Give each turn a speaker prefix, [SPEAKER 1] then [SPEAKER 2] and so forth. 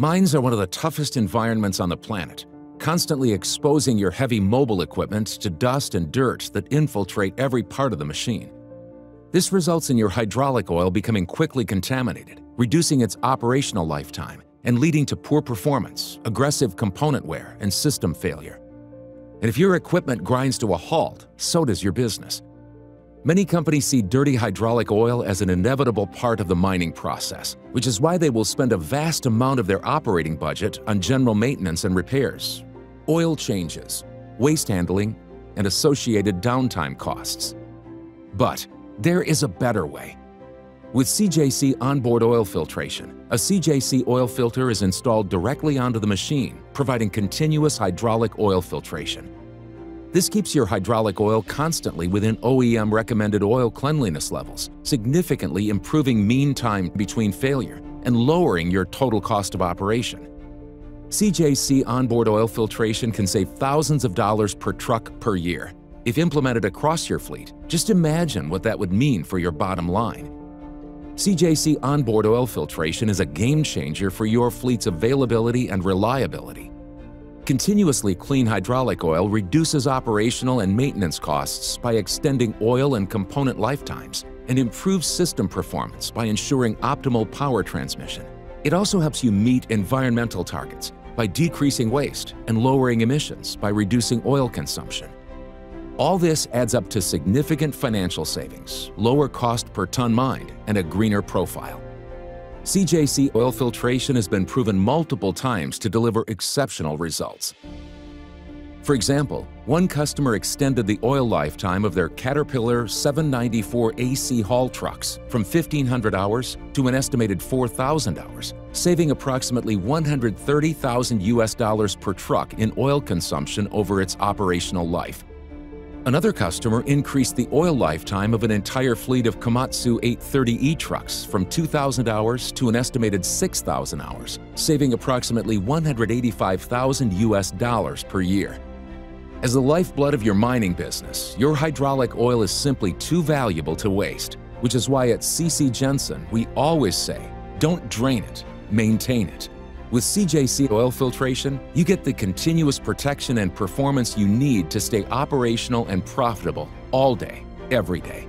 [SPEAKER 1] Mines are one of the toughest environments on the planet, constantly exposing your heavy mobile equipment to dust and dirt that infiltrate every part of the machine. This results in your hydraulic oil becoming quickly contaminated, reducing its operational lifetime and leading to poor performance, aggressive component wear, and system failure. And if your equipment grinds to a halt, so does your business. Many companies see dirty hydraulic oil as an inevitable part of the mining process, which is why they will spend a vast amount of their operating budget on general maintenance and repairs, oil changes, waste handling, and associated downtime costs. But there is a better way. With CJC onboard oil filtration, a CJC oil filter is installed directly onto the machine, providing continuous hydraulic oil filtration. This keeps your hydraulic oil constantly within OEM recommended oil cleanliness levels, significantly improving mean time between failure and lowering your total cost of operation. CJC onboard oil filtration can save thousands of dollars per truck per year. If implemented across your fleet, just imagine what that would mean for your bottom line. CJC onboard oil filtration is a game changer for your fleet's availability and reliability. Continuously clean hydraulic oil reduces operational and maintenance costs by extending oil and component lifetimes and improves system performance by ensuring optimal power transmission. It also helps you meet environmental targets by decreasing waste and lowering emissions by reducing oil consumption. All this adds up to significant financial savings, lower cost per ton mined, and a greener profile. CJC oil filtration has been proven multiple times to deliver exceptional results. For example, one customer extended the oil lifetime of their Caterpillar 794 AC haul trucks from 1,500 hours to an estimated 4,000 hours, saving approximately 130,000 US dollars per truck in oil consumption over its operational life. Another customer increased the oil lifetime of an entire fleet of Komatsu 830E trucks from 2,000 hours to an estimated 6,000 hours, saving approximately 185,000 US dollars per year. As the lifeblood of your mining business, your hydraulic oil is simply too valuable to waste, which is why at CC Jensen we always say, don't drain it, maintain it. With CJC oil filtration, you get the continuous protection and performance you need to stay operational and profitable all day, every day.